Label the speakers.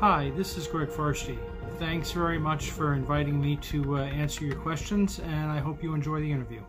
Speaker 1: Hi, this is Greg Farshtey. Thanks very much for inviting me to uh, answer your questions, and I hope you enjoy the interview.